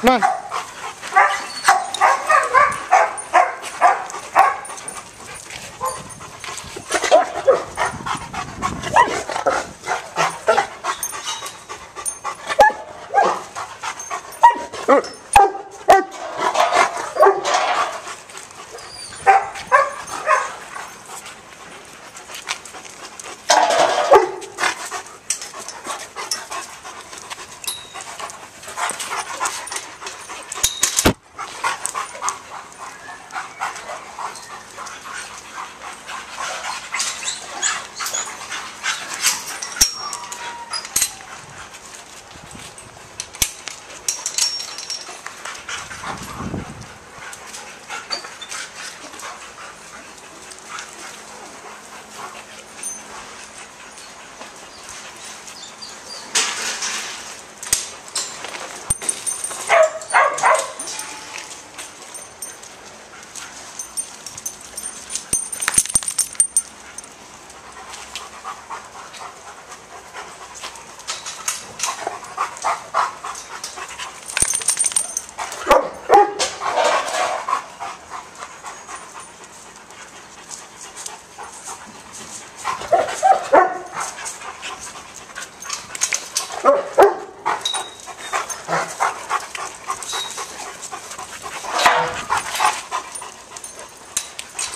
Come on. Ooh.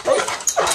Hey.